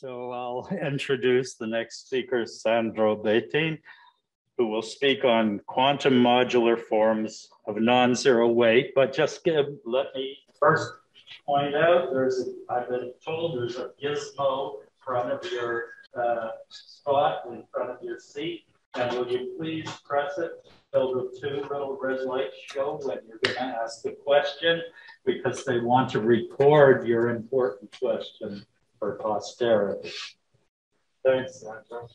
So I'll introduce the next speaker, Sandro Bettin, who will speak on quantum modular forms of non-zero weight. But just give, let me first point out, there's, a, I've been told there's a gizmo in front of your uh, spot, in front of your seat. And will you please press it until the two little red lights show when you're going to ask the question, because they want to record your important question for posterity. Thanks, Sandra.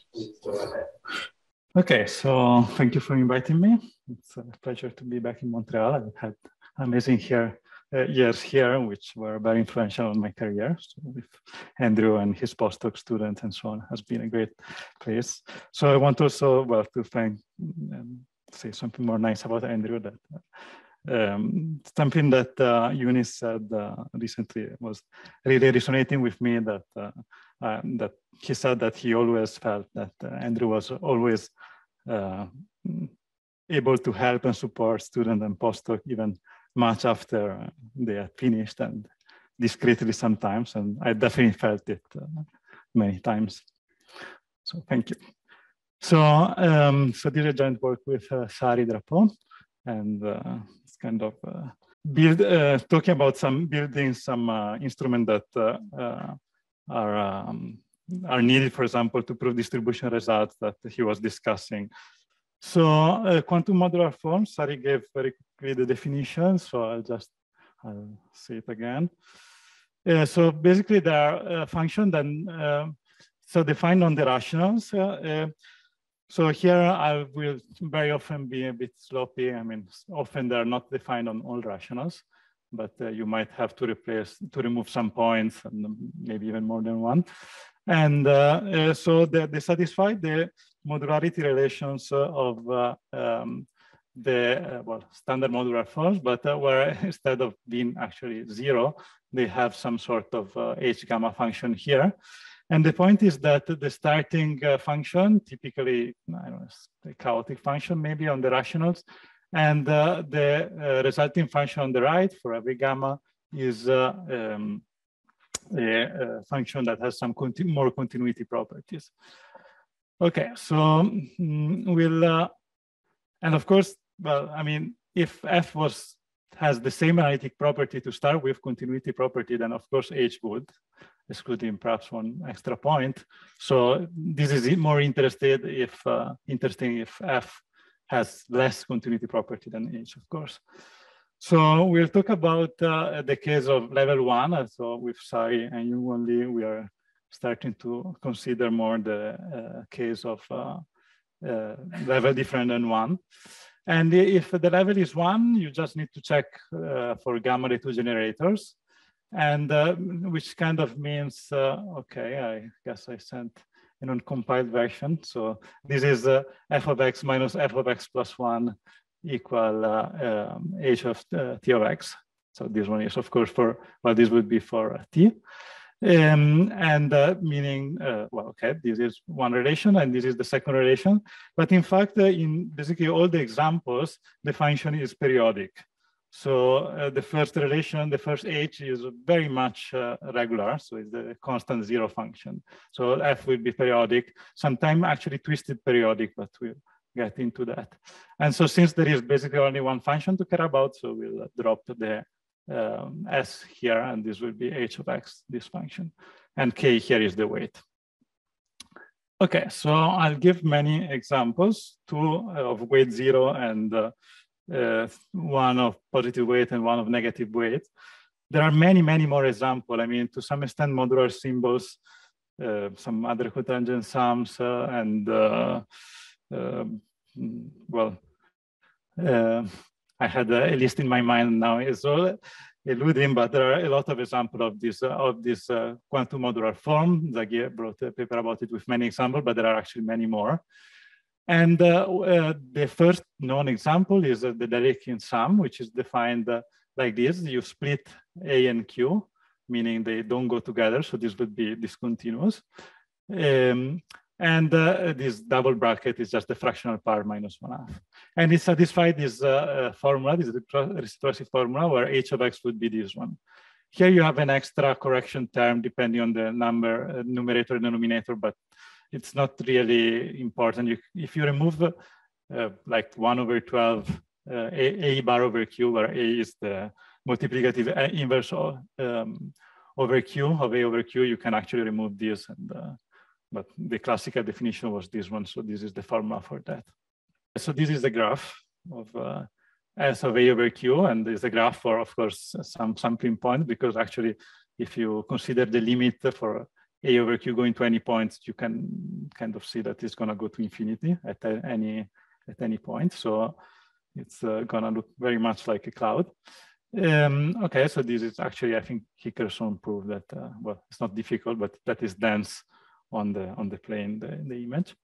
Okay, so thank you for inviting me. It's a pleasure to be back in Montreal. I've had amazing here uh, years here, which were very influential on my career. So with Andrew and his postdoc students and so on has been a great place. So I want to also well to thank um, say something more nice about Andrew that um, something that uh, Eunice said uh, recently was really resonating with me that uh, um, that he said that he always felt that uh, Andrew was always uh, able to help and support students and postdoc even much after they had finished and discreetly sometimes. And I definitely felt it many times. So thank you. So, um, so this is a joint work with Sary Drappeau and kind of uh, build uh, talking about some building some uh, instrument that are um, are needed, for example, to prove distribution results that he was discussing. So uh, quantum modular forms, Sary gave very quickly the definition, so I'll just I'll say it again. Uh, so basically they are uh, functions then, so defined on the rationals. So here I will very often be a bit sloppy. I mean, often they're not defined on all rationals, but uh, you might have to replace, to remove some points and maybe even more than one. And uh, uh, so they, they, satisfy the modularity relations of uh, um, the uh, well standard modular forms, but uh, where instead of being actually zero, they have some sort of h gamma function here. And the point is that the starting uh, function, typically, I don't know, the chaotic function maybe on the rationals, and uh, the uh, resulting function on the right for every gamma is uh, um, a, a, function that has some more continuity properties. Okay, so mm, we'll, uh, and of course, well, I mean, if f was has the same analytic property to start with continuity property, then of course H would excluding perhaps one extra point. So this is more interested if uh, interesting if F has less continuity property than H, of course. So we'll talk about uh, the case of level one. So with Sary and you only, we are starting to consider more the uh, case of uh, uh, level different than one. And if the level is one, you just need to check uh, for gamma ray 2 generators and uh, which kind of means, uh, okay, I guess I sent an uncompiled version. So this is uh, f of x minus f of x plus one equal uh, um, h of uh, t of x. So this one is of course for, well, this would be for t. Um, and uh, meaning, well, okay, this is one relation and this is the second relation. But in fact, in basically all the examples, the function is periodic. So uh, the first relation, the first h is very much uh, regular. So it's a constant zero function. So f will be periodic, sometimes actually twisted periodic, but we'll get into that. And so since there is basically only one function to care about, so we'll drop the um, s here, and this will be h of x, this function. And k here is the weight. Okay, so I'll give many examples, two of weight zero and uh, uh, one of positive weight and one of negative weight. There are many, many more examples. I mean, to some extent, modular symbols, uh, some other cotangent sums, uh, and uh, um, well, uh, I had a list in my mind now. It's all eluding, but there are a lot of examples of this of this quantum modular form. Zagier brought a paper about it with many examples, but there are actually many more. And uh, uh, the first known example is uh, the Dedekind sum, which is defined like this. You split A and Q, meaning they don't go together. So this would be discontinuous. Um, and uh, this double bracket is just the fractional part minus one half. And it satisfies this uh, formula, this reciprocity formula, where h of x would be this one. here you have an extra correction term depending on the number, uh, numerator and denominator, but it's not really important. You, if you remove uh, like 1 over 12 uh, a, a, bar over q, where a is the multiplicative uh, inverse of, um, over q of a over q, you can actually remove this. And, uh, but the classical definition was this one, so this is the formula for that. So this is the graph of uh, S of A over Q, and there's a graph for, of course, some sampling point, because actually, if you consider the limit for A over Q going to any point, you can kind of see that it's going to go to infinity at any at any point. So it's uh, going to look very much like a cloud. Um, okay, so this is actually, I think Hickerson proved that, uh, well, it's not difficult, but that is dense on the on the plane, the, the image.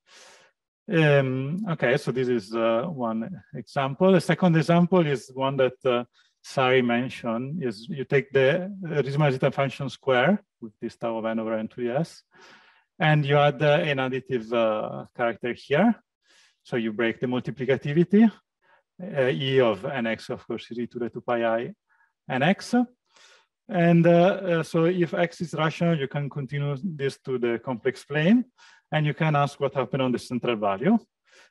Um, okay, so this is uh, one example. The second example is one that uh, Sary mentioned, is you take the Riemann function square with this tau of n over n to s, and you add uh, an additive uh, character here. So you break the multiplicativity, uh, e of nx, of course, is e to the 2 pi i nx. And uh, so if x is rational, you can continue this to the complex plane and you can ask what happened on the central value.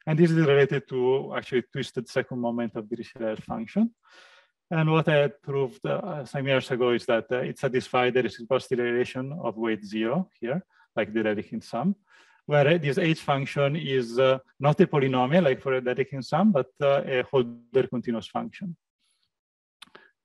And this is related to actually twisted second moment of the Dirichlet function. And what I proved uh, some years ago is that uh, it satisfies the reciprocity relation of weight zero here, like the Dedekind sum, where this h function is uh, not a polynomial like for a Dedekind sum, but uh, a Hölder continuous function.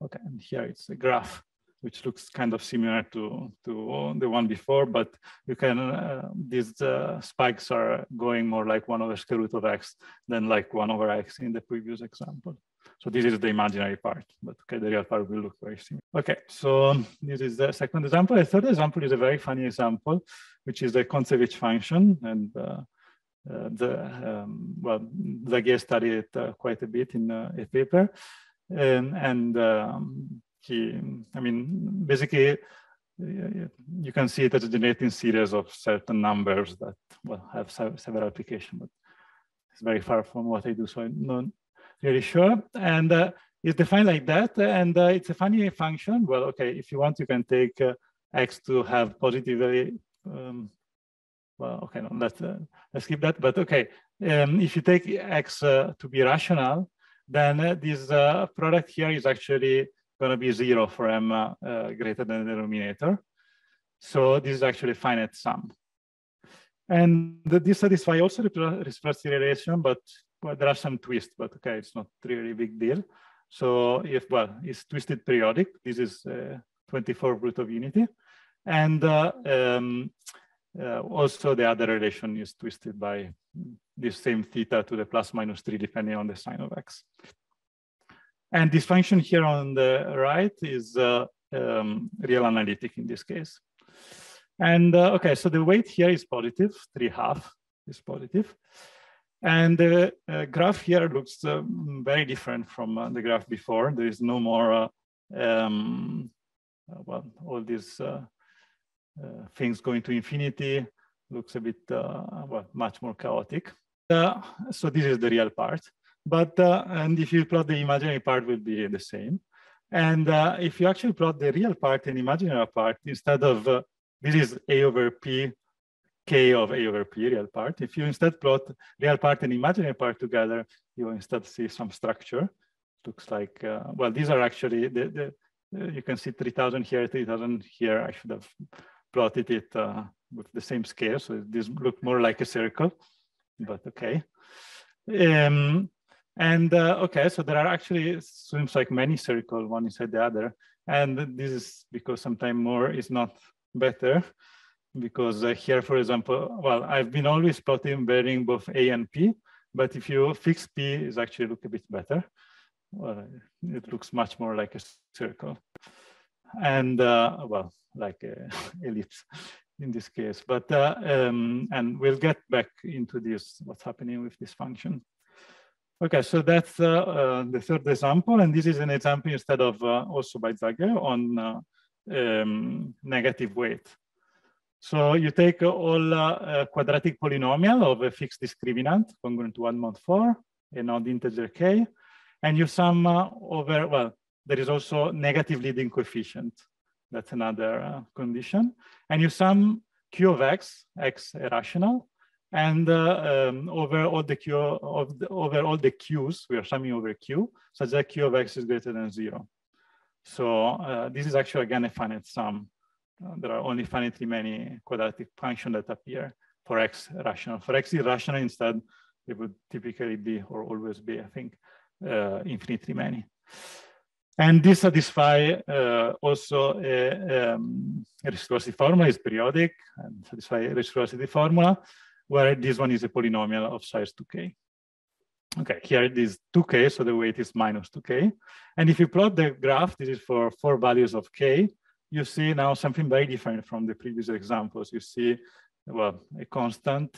Okay, and here it's a graph which looks kind of similar to, to the one before, but you can, uh, these uh, spikes are going more like one over square root of x than like one over x in the previous example. So this is the imaginary part, but okay, the real part will look very similar. Okay, so this is the second example. The third example is a very funny example, which is the Kontsevich function. And uh, uh, the, um, well, Zagier studied it uh, quite a bit in uh, a paper. Um, and um, he, I mean, basically, you can see it as a generating series of certain numbers that well have several applications, but it's very far from what I do, so I'm not really sure. And uh, it's defined like that, and uh, it's a funny function. Well, okay, if you want, you can take uh, x to have positively. Um, well, okay, no, let's uh, let's skip that. But okay, um, if you take x uh, to be rational, then uh, this product here is actually going to be zero for m greater than the denominator. So this is actually a finite sum. And this satisfies also the reciprocity relation, but well, there are some twists, but okay, it's not really a big deal. So if, well, it's twisted periodic, this is uh, 24 root of unity. And uh, um, uh, also the other relation is twisted by this same theta to the plus minus three, depending on the sign of x. And this function here on the right is uh, um, real analytic in this case. And uh, okay, so the weight here is positive, three half is positive. And the uh, graph here looks uh, very different from uh, the graph before. There is no more, um, well, all these things going to infinity looks a bit, well, much more chaotic. so this is the real part. But, and if you plot the imaginary part will be the same. And uh, if you actually plot the real part and imaginary part, instead of, uh, this is A over P, K of A over P, real part. If you instead plot real part and imaginary part together, you instead see some structure. Looks like, uh, well, these are actually, the, the, uh, you can see 3000 here, 3000 here. I should have plotted it uh, with the same scale. So this look more like a circle, but okay. Um, and uh, okay, so there are actually seems like many circles, one inside the other. And this is because sometimes more is not better. Because uh, here, for example, well, I've been always plotting varying both A and P, but if you fix P, it's actually look a bit better. Well, it looks much more like a circle. And uh, well, like a ellipse in this case. But, uh, um, and we'll get back into this, what's happening with this function. Okay, so that's uh, uh, the third example, and this is an example instead of uh, also by Zagier on uh, um, negative weight. So you take all uh, quadratic polynomial of a fixed discriminant congruent to one mod four, a non integer k, and you sum uh, over, well, there is also negative leading coefficient That's another uh, condition. And you sum q of x, x irrational, and uh, um, over all the q of the, over all the q's, we are summing over q, such that q of x is greater than zero. So uh, this is actually again a finite sum. Uh, there are only finitely many quadratic functions that appear for x rational. For x irrational, instead, it would typically be or always be, I think, uh, infinitely many. And this satisfy uh, also a, um, a reciprocity formula is periodic and satisfy a reciprocity formula, where this one is a polynomial of size 2k. Okay, here it is 2k, so the weight is minus 2k. And if you plot the graph, this is for four values of k, you see now something very different from the previous examples. You see, well, a constant,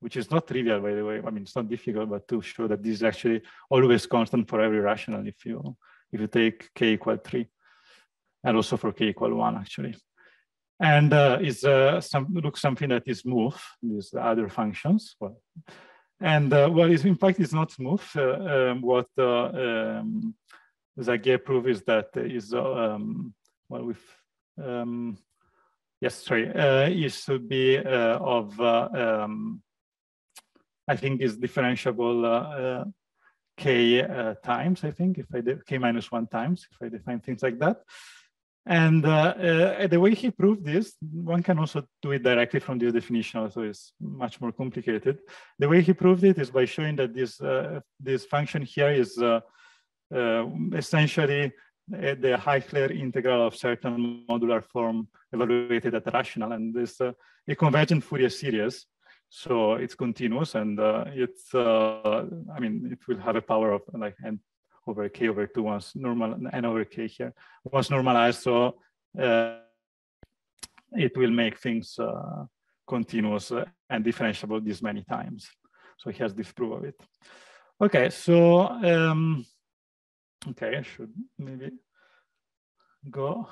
which is not trivial, by the way. I mean, it's not difficult, but to show that this is actually always constant for every rational if you if you take k equal 3, and also for k equal 1, actually. And uh, is uh, some, looks something that is smooth, these other functions. Well, and uh, well, it's, in fact, it's not smooth. Uh, um, what uh, um, Zagier proved is that is, um, well, with, um, yes, sorry, uh, it should be uh, of, um, I think is differentiable k uh, times, I think, if I did k minus one times, if I define things like that. And uh, uh, the way he proved this, one can also do it directly from the definition, so it's much more complicated. The way he proved it is by showing that this, uh, this function here is uh, uh, essentially the Eichler integral of certain modular form evaluated at rational, and this a convergent Fourier series so it's continuous and uh, it's, uh, I mean, it will have a power of like n over k over two once normal, n over k here. Once normalized, so uh, it will make things uh, continuous and differentiable this many times. So he has this proof of it. Okay, so, um, okay, I should maybe go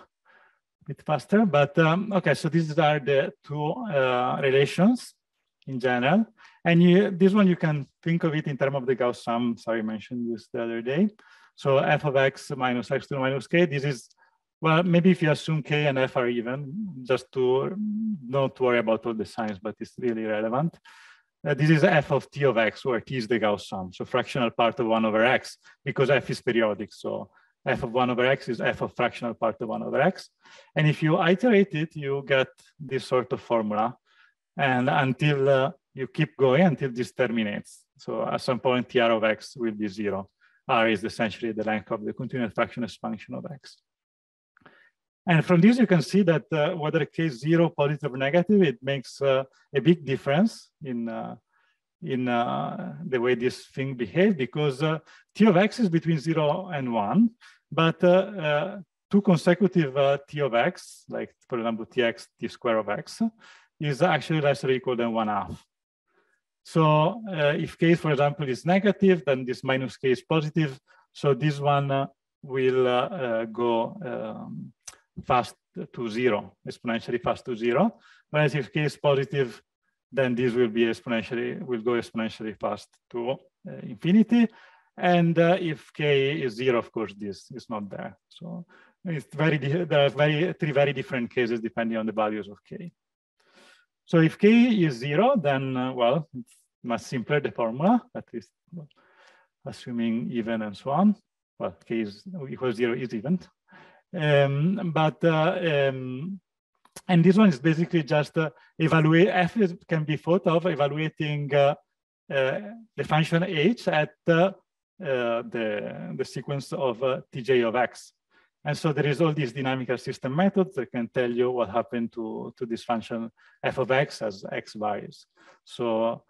a bit faster, but um, okay, so these are the two uh, relations in general. And you, this one, you can think of it in terms of the Gauss sum. Sorry, I mentioned this the other day. So f of x minus x to the minus k, this is, well, maybe if you assume k and f are even, just to not worry about all the signs, but it's really relevant. Uh, this is f of t of x, where t is the Gauss sum, so fractional part of 1 over x, because f is periodic. So f of 1 over x is f of fractional part of 1 over x. And if you iterate it, you get this sort of formula and until uh, you keep going until this terminates. So at some point, tr of x will be zero. R is essentially the length of the continuous fraction function of x. And from this, you can see that uh, whether is zero, positive or negative, it makes uh, a big difference in, uh, in uh, the way this thing behaves because uh, t of x is between zero and one, but two consecutive t of x, like for example, tx, t square of x, is actually less or equal than one half. So uh, if k, for example, is negative, then this minus k is positive. So this one uh, will uh, uh go um, fast to zero, exponentially fast to zero. Whereas if k is positive, then this will be exponentially, will go exponentially fast to uh, infinity. And uh, if k is zero, of course, this is not there. So it's very, there are very, three very different cases depending on the values of k. So if k is zero, then, uh, well, it's much simpler, the formula, at least assuming even and so on. Well, k is equals zero is even. Um, but, uh, um, and this one is basically just uh, evaluate, f can be thought of evaluating uh, uh the function h at uh, the, the sequence of tj of x. And so there is all these dynamical system methods that can tell you what happened to, to this function f of x as x varies. So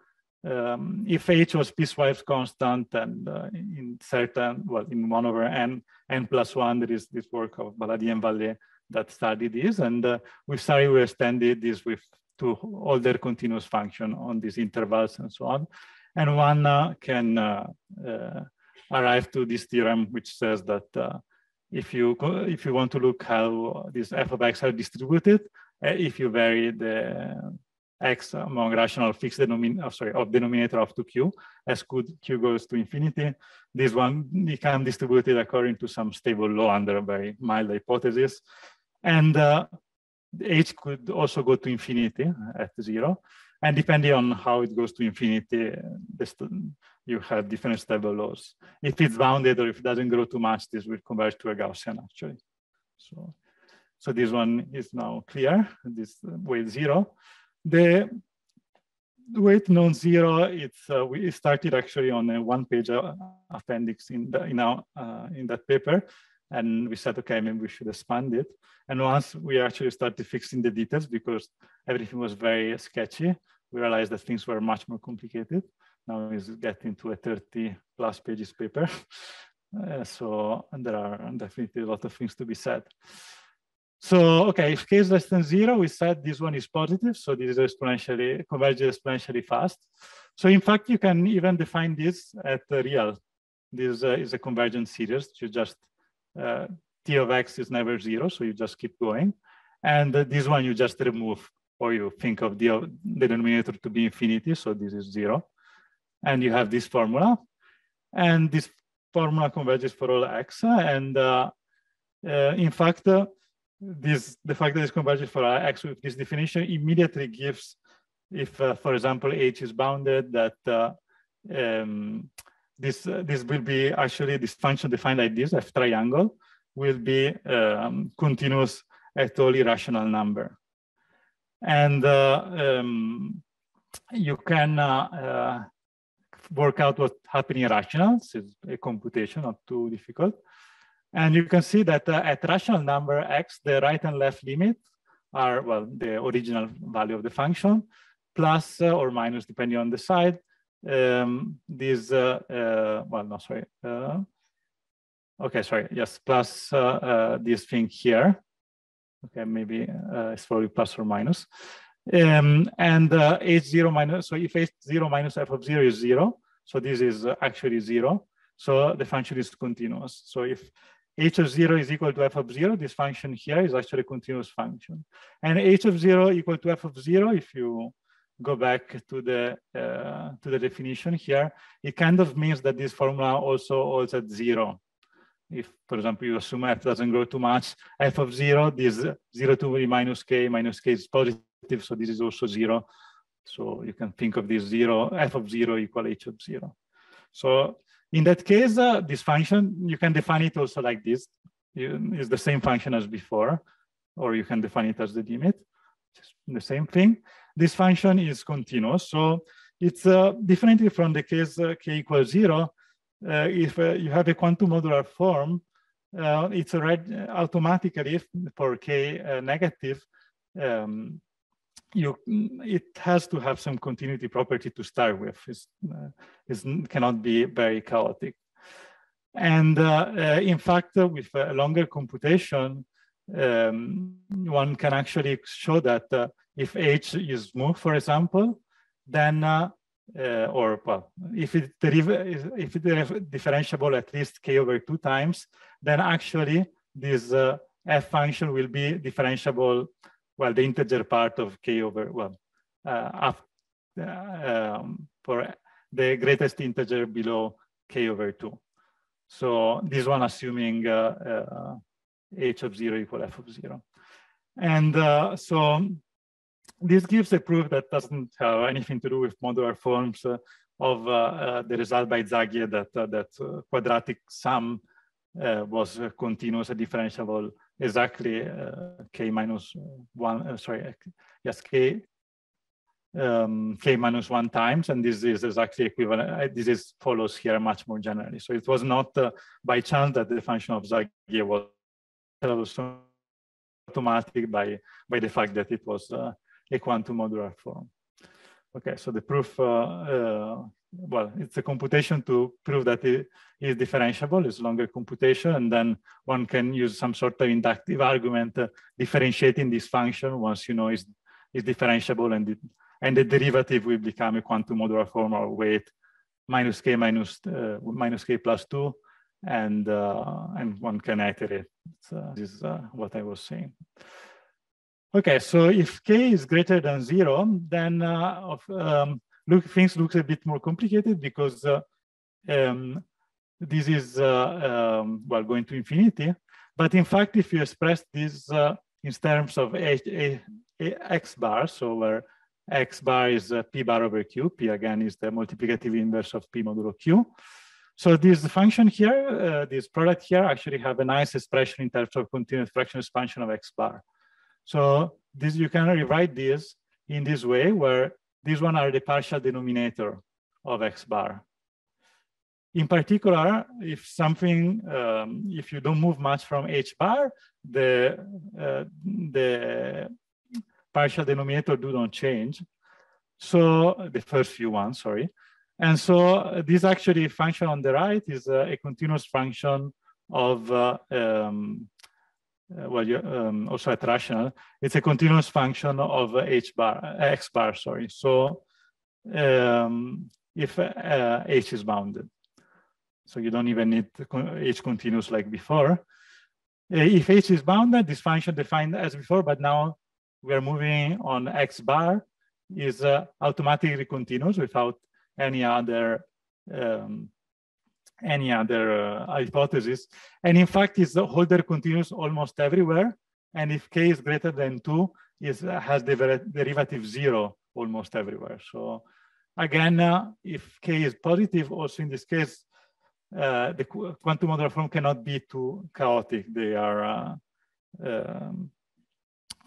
um, if h was piecewise constant and uh, in certain, well, in one over n, n plus one, there is this work of Baladi and Vallée that studied this. And uh, with Sary, we extended this with to Hölder continuous function on these intervals and so on. And one uh, can uh, uh, arrive to this theorem, which says that uh, if you if you want to look how these f of x are distributed, if you vary the x among rational fixed denominator, oh, sorry, of denominator of 2q, as q goes to infinity, this one become distributed according to some stable law under very mild hypothesis. And uh, h could also go to infinity at zero. And depending on how it goes to infinity, you have different stable laws. If it's bounded or if it doesn't grow too much, this will converge to a Gaussian actually. So, so this one is now clear, this weight zero. The weight non-zero, it's uh, we started actually on a one-page uh, appendix in the, in, our, uh, in that paper, and we said, okay, maybe we should expand it. And once we actually started fixing the details because everything was very sketchy, we realized that things were much more complicated. Now it's getting to a 30 plus pages paper. Uh, so there are definitely a lot of things to be said. So, okay, if k is less than zero, we said this one is positive. So this is exponentially, converges exponentially fast. So in fact, you can even define this at the real. This uh, is a convergent series. You just, uh, t of x is never zero, so you just keep going. And uh, this one you just remove, or you think of the, denominator to be infinity, so this is zero. And you have this formula. And this formula converges for all x. And uh, uh, in fact, uh, this the fact that it's converges for x with this definition immediately gives, if uh, for example h is bounded, that uh, um, this uh, this will be actually this function defined like this f triangle will be um, continuous at all irrational number, and um, you can work out what happening rational. This is a computation, not too difficult. And you can see that uh, at rational number x, the right and left limit are, well, the original value of the function, plus uh, or minus, depending on the side. Um, this, uh, uh well, no, sorry. Uh, okay, sorry, yes, plus uh, this thing here. Okay, maybe it's probably plus or minus. Um, and h0 minus, so if h0 minus f of 0 is 0, so this is actually 0, so the function is continuous. So if h of 0 is equal to f of 0, this function here is actually a continuous function. And h of 0 equal to f of 0, if you go back to the uh, to the definition here, it kind of means that this formula also holds at 0. If, for example, you assume f doesn't grow too much, f of 0, this 0 to minus k, minus k is positive, so this is also 0. So you can think of this 0, f of 0 equal h of 0. So in that case, uh, this function, you can define it also like this. It's the same function as before, or you can define it as the limit, the same thing. This function is continuous. So it's uh, differently from the case uh, k equals zero. Uh, if uh, you have a quantum modular form, uh, it's automatically for k negative, um, you it has to have some continuity property to start with. It's, uh, it cannot be very chaotic. And uh, uh, in fact, uh, with a longer computation, um, one can actually show that uh, if h is smooth, for example, then uh, or well, if it if it differentiable at least k over two times, then actually this f function will be differentiable well, the integer part of k over, well, uh, um, for the greatest integer below k over 2. So this one assuming uh, uh, h of 0 equal f of 0. And uh, so this gives a proof that doesn't have anything to do with modular forms uh, of uh, the result by Zagier that, that quadratic sum was continuous and differentiable exactly uh, k minus one, uh, sorry, yes, k, um, k minus one times, and this is exactly equivalent. Uh, this is follows here much more generally. So it was not uh, by chance that the function of Zagier was automatic by, by the fact that it was uh, a quantum modular form. Okay, so the proof uh, well, it's a computation to prove that it is differentiable, it's longer computation, and then one can use some sort of inductive argument uh, differentiating this function once you know is is differentiable and, and the derivative will become a quantum modular form of weight minus k minus, uh, minus k plus two, and, uh, and one can iterate. Uh, this is uh, what I was saying. Okay, so if k is greater than zero, then uh, of, um, look, things look a bit more complicated because uh, um, this is, uh, um, well, going to infinity. But in fact, if you express this uh, in terms of x bar, so where x bar is uh, p bar over q, p again is the multiplicative inverse of p modulo q. So this function here, uh, this product here actually have a nice expression in terms of continuous fraction expansion of x bar. So this you can rewrite this in this way where these one are the partial denominator of x bar. In particular, if something, um, if you don't move much from h bar, the, uh, the partial denominator do not change. So the first few ones, sorry. And so this actually function on the right is a, a continuous function of, uh, um, uh, well, you, um, also at rational, it's a continuous function of h bar, x bar, sorry. So um, if uh, h is bounded. So you don't even need h continuous like before. Uh, if h is bounded, this function defined as before, but now we are moving on x bar is uh, automatically continuous without any other um, any other uh, hypothesis. And in fact, is the Hölder continuous almost everywhere. And if k is greater than two, is has the derivative zero almost everywhere. So again, uh, if k is positive, also in this case, uh, the quantum modular form cannot be too chaotic. They are uh, um,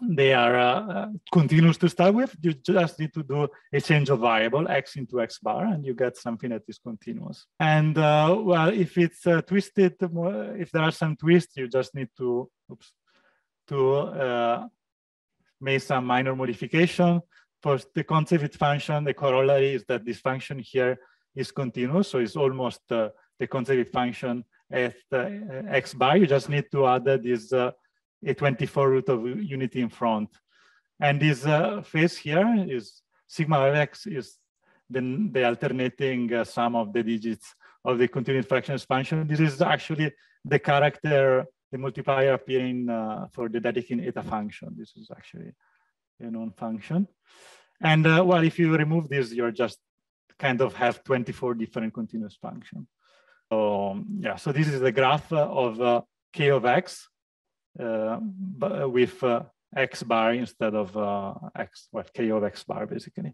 they are uh, continuous to start with. You just need to do a change of variable x into x bar, and you get something that is continuous. And uh, well, if it's uh, twisted, if there are some twists, you just need to oops, to uh, make some minor modification. For the Kontsevich function, the corollary is that this function here is continuous, so it's almost uh, the Kontsevich function at uh, x bar. You just need to add this a 24 root of unity in front. And this uh, phase here is sigma of x is the, the alternating uh, sum of the digits of the continuous fraction expansion. This is actually the character, the multiplier appearing uh, for the Dedekind eta function. This is actually a known function. And uh, well, if you remove this, you're just kind of have 24 different continuous functions. So yeah, so this is the graph of uh, k of x uh, uh, with uh, x bar instead of x, what k of x bar basically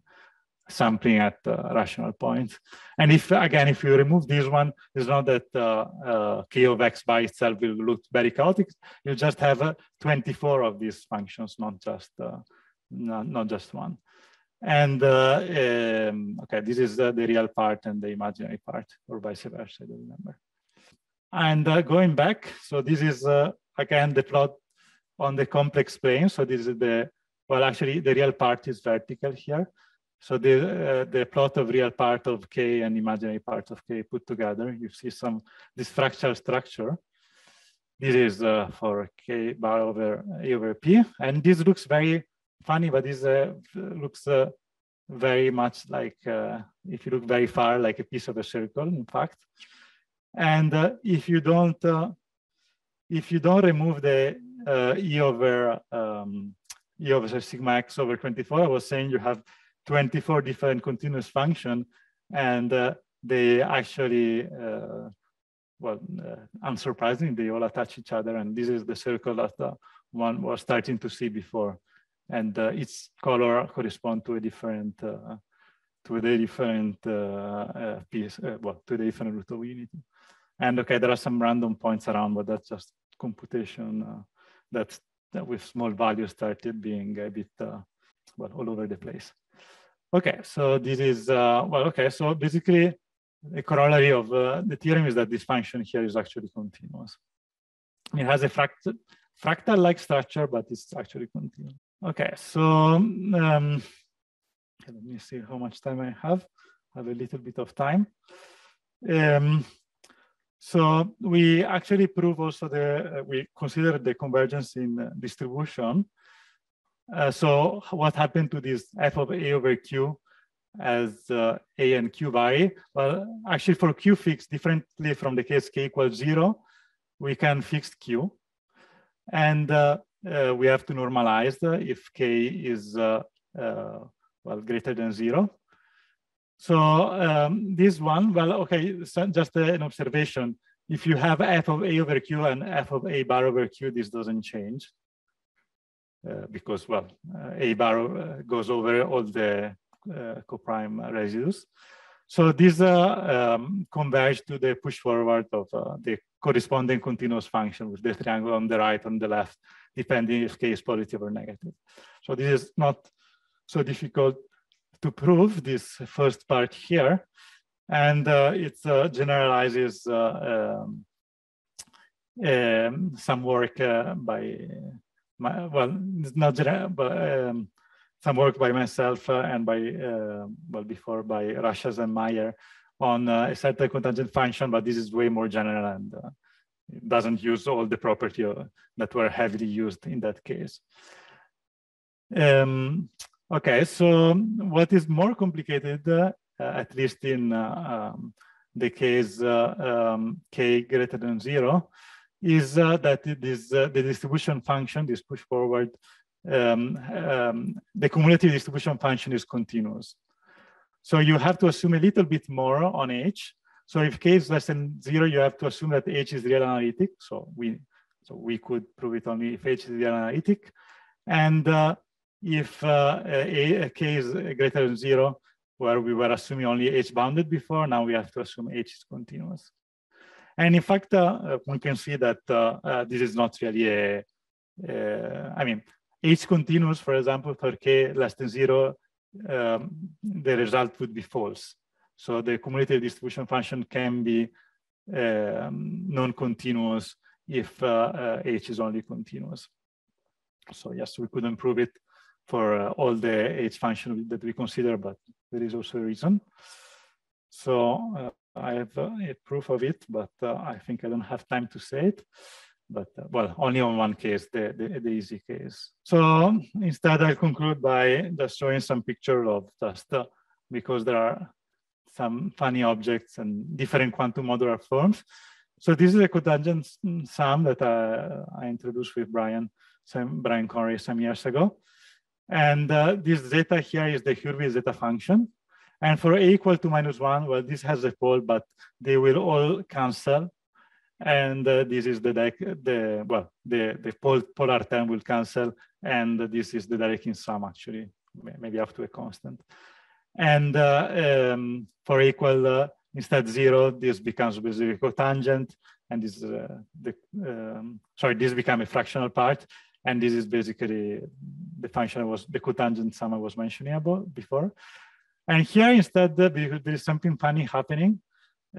sampling at uh, rational points. And if, again, if you remove this one, it's not that uh, uh, k of x by itself will look very chaotic. You just have 24 of these functions, not just, not, not just one. And um, okay, this is the real part and the imaginary part, or vice versa, I don't remember. And going back, so this is again, the plot on the complex plane. So this is the, well, actually the real part is vertical here. So the, uh, the plot of real part of K and imaginary part of K put together, you see some, this fractal structure. This is uh, for K bar over A over P. And this looks very funny, but this uh, looks uh, very much like, uh, if you look very far, like a piece of a circle, in fact. And uh, if you don't if you don't remove the uh, E over um, E over sigma x over 24, I was saying you have 24 different continuous function and uh, they actually, uh, well, uh, unsurprisingly, they all attach each other. And this is the circle that uh, one was starting to see before. And uh, its color correspond to a different, to the different piece, well, to the different root of unity. And okay, there are some random points around, but that's just computation uh, that, that with small values started being a bit, uh, well, all over the place. Okay, so this is, uh, well, okay, so basically a corollary of uh, the theorem is that this function here is actually continuous. It has a fract fractal-like structure, but it's actually continuous. Okay, so um, let me see how much time I have. I have a little bit of time. Um, so we actually prove also the, uh, we consider the convergence in uh, distribution. Uh, so what happened to this f of a over q as uh, a and q vary? Well, actually for q fixed differently from the case k equals zero, we can fix q. And we have to normalize if k is, well, greater than zero. So um, this one, well, okay, so just an observation. If you have f of a over q and f of a bar over q, this doesn't change. uh, because, well, uh, A bar uh, goes over all the coprime residues. So these um, converge to the push forward of the corresponding continuous function with the triangle on the right and the left, depending if k is positive or negative. So this is not so difficult to prove this first part here. And uh, it uh, generalizes uh, um, um, some work by my, well, not but um, some work by myself and by well before by Rassias and Maier on a certain cotangent function, but this is way more general and it doesn't use all the property that were heavily used in that case. Um, okay, so what is more complicated, uh, at least in um, the case um, k greater than zero, is uh, that this, uh, the distribution function, this push forward, um, um, the cumulative distribution function is continuous. So you have to assume a little bit more on h. So if k is less than zero, you have to assume that h is real analytic. So we, so we could prove it only if h is real analytic. And uh, if uh, a, a k is greater than zero, where we were assuming only h bounded before, now we have to assume h is continuous. And in fact, uh, one can see that uh, uh, this is not really a, I mean, H continuous, for example, for k less than zero, um, the result would be false. So the cumulative distribution function can be um, non-continuous if uh, uh, H is only continuous. So yes, we couldn't prove it for uh, all the H function that we consider, but there is also a reason. So I have uh, a proof of it, but uh, I think I don't have time to say it. But uh, well, only on one case, the, the, the, easy case. So instead, I'll conclude by just showing some picture of just because there are some funny objects and different quantum modular forms. So this is a cotangent sum that uh, I introduced with Brian, Brian Conrey some years ago. And uh, this zeta here is the Hurwitz zeta function. And for a equal to minus one, well, this has a pole, but they will all cancel. And uh, this is the, the well, the, the pole, polar term will cancel. And this is the Dedekind sum actually, maybe up to a constant. And uh, um, for equal, uh, instead zero, this becomes basically cotangent. And this, uh, the, um, sorry, this become a fractional part. And this is basically the function I was the cotangent sum I was mentioning about before. And here instead, uh, because there is something funny happening,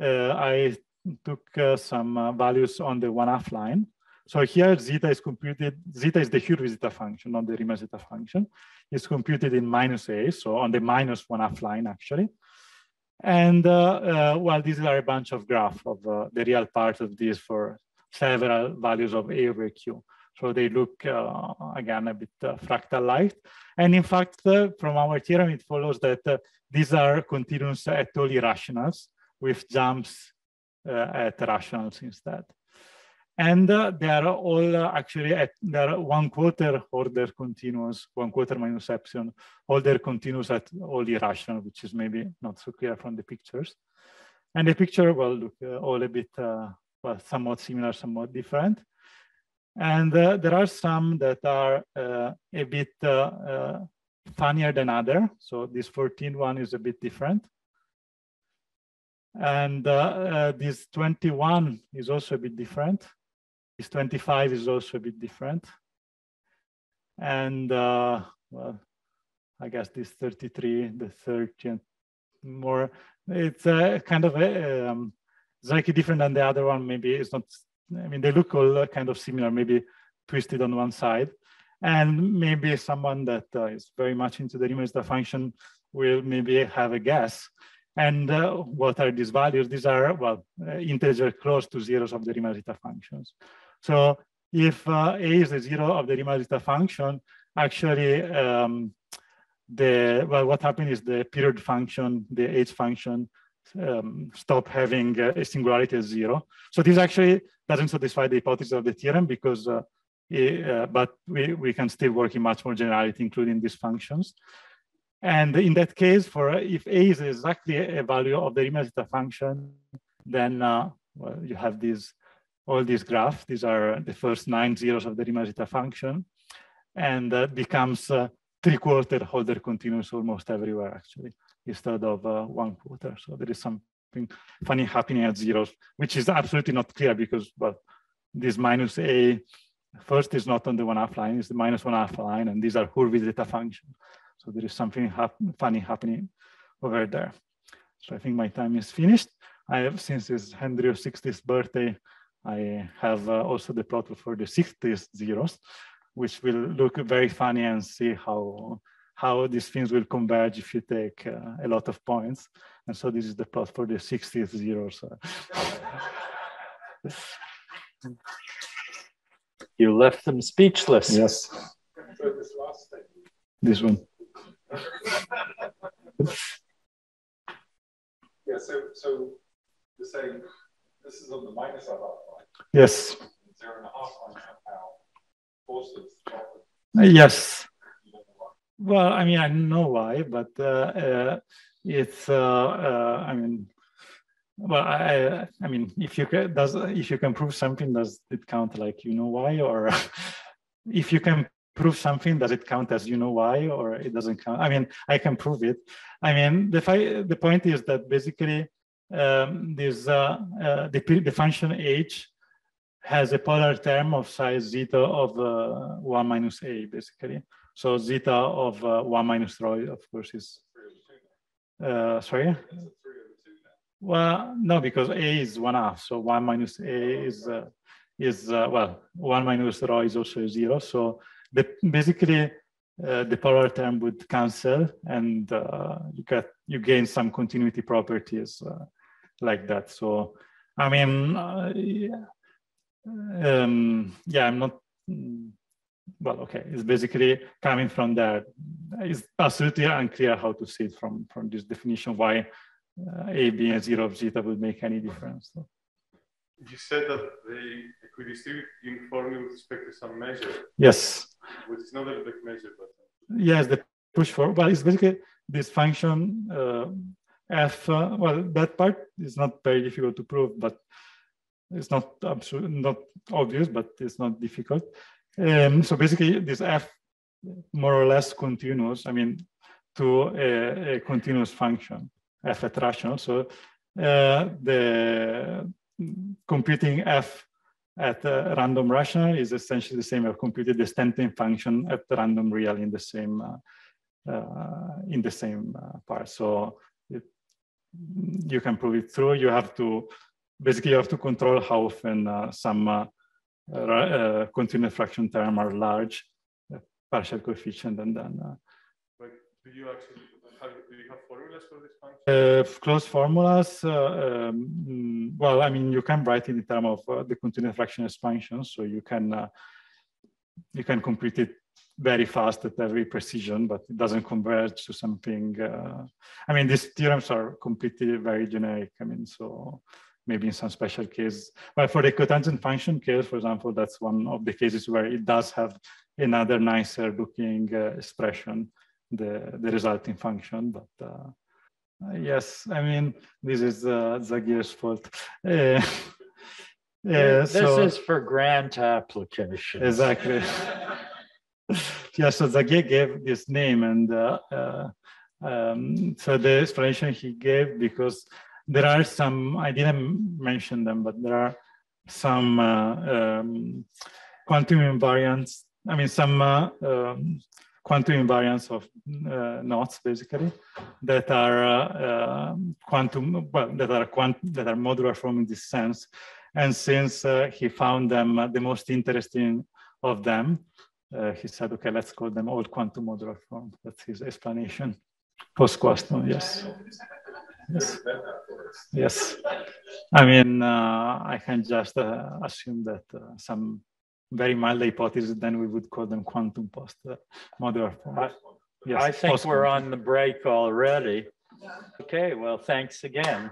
uh, I took uh, some uh, values on the one half line. So here zeta is computed, zeta is the Hurwitz zeta function, not the Riemann zeta function. It's computed in minus a, so on the minus one half line actually. And uh, uh, well, these are a bunch of graph of the real part of this for several values of a over q. So they look, uh, again, a bit uh, fractal-like. And in fact, uh, from our theorem, it follows that these are continuous at all irrationals with jumps at rationals instead. And uh, they are all uh, actually at their one quarter order continuous, one quarter minus epsilon, they're continuous at all irrational, which is maybe not so clear from the pictures. And the picture will look uh, all a bit, well, somewhat similar, somewhat different. And uh, there are some that are uh, a bit uh, uh funnier than other. So this 14 one is a bit different. And uh, uh, this 21 is also a bit different. This 25 is also a bit different. And well, I guess this 33, the 30 and more, it's kind of a, um, slightly different than the other one. Maybe it's not I mean, they look all kind of similar, maybe twisted on one side. And maybe someone that uh, is very much into the Riemann function will maybe have a guess. And uh, what are these values? These are, well, uh, integer close to zeros of the Riemann functions. So if uh, a is the zero of the Riemann function, actually, um, the well, what happened is the period function, the h function, um, stop having uh, a singularity as zero. So this actually doesn't satisfy the hypothesis of the theorem because, uh, it, uh, but we, we can still work in much more generality, including these functions. And in that case, for if a is exactly a value of the Riemann zeta function, then uh, well, you have these all these graphs. These are the first nine zeros of the Riemann zeta function. and uh, becomes uh, three quarter Hölder continuous almost everywhere actually, instead of uh, one quarter. So there is something funny happening at zeros, which is absolutely not clear because well, this minus a first is not on the one half line, it's the minus one half line, and these are Hurwitz zeta function. So there is something funny happening over there. So I think my time is finished. I have, since it's Andrew's 60th birthday, I have uh, also the plot for the 60th zeros, which will look very funny and see how how these things will converge if you take uh, a lot of points. And so this is the plot for the 60th zeros. you left them speechless. Yes. This one. yeah, so so you're saying this is on the minus half line. Yes. Zero and a half line somehow forces. Yes. Well, I mean, I know why, but uh, uh, it's. Uh, I mean, well, I. I mean, if you can, does if you can prove something, does it count like you know why, or if you can prove something, does it count as you know why, or it doesn't count? I mean, I can prove it. I mean, the the point is that basically um, this uh, uh, the the function h has a polar term of size zeta of uh, 1 minus a, basically. So zeta of uh, 1 minus rho, of course, is, uh, sorry? Well, no, because a is 1 half, so 1 minus a is, uh, is uh, well, 1 minus rho is also 0. So the, basically, uh, the polar term would cancel and you get you gain some continuity properties like that. So, I mean, yeah um, yeah, I'm not, well, okay, it's basically coming from that. It's absolutely unclear how to see it from, from this definition, why uh, A being zero of zeta would make any difference. So. You said that they equidistribute uniformly with respect to some measure. Yes. Which is not Lebesgue measure, but. Yes, the push for, well, it's basically this function uh, f, uh, well, that part is not very difficult to prove, but it's not absolute, not obvious, but it's not difficult. Um, so basically, this f more or less continuous. I mean, to a, a continuous function, f at rational. So uh, the computing f at random rational is essentially the same as computing the Stanton function at random real in the same uh, uh, in the same uh, part. So it, you can prove it through. You have to basically you have to control how often uh, some uh, uh, continuous fraction term are large partial coefficient and then. but do you actually have, do you have formulas for this function? closed formulas, um, well, I mean, you can write it in terms of the continuous fraction expansion, so you can you can compute it very fast at every precision, but it doesn't converge to something. Uh, I mean, these theorems are completely very generic. I mean, so maybe in some special case. But for the cotangent function case, for example, that's one of the cases where it does have another nicer looking uh, expression, the, the resulting function. But uh, yes, I mean, this is uh, Zagier's fault. Uh, this so, is for grant applications. Exactly. yeah, so Zagier gave this name and uh, uh, um, so the explanation he gave because there are some, I didn't mention them, but there are some uh, um, quantum invariants, I mean, some uh, um, quantum invariants of uh, knots, basically, that are uh, um, quantum, well, that are quant that are modular form in this sense. And since uh, he found them uh, the most interesting of them, he said, okay, let's call them all quantum modular form. That's his explanation. Post quantum, yes. Yes. Yes. I mean, uh, I can just uh, assume that uh, some very mild hypothesis, then we would call them quantum post uh, modular I, yes, I think we're on the break already. Okay, well, thanks again.